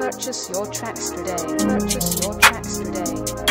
Purchase your tracks today. Purchase your tracks today.